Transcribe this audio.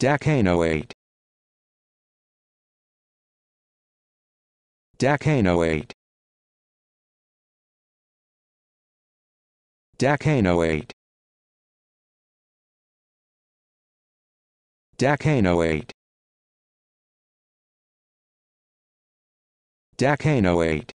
Dakano eight. Dakano eight. Dakano eight. Dakano eight. Dakano eight.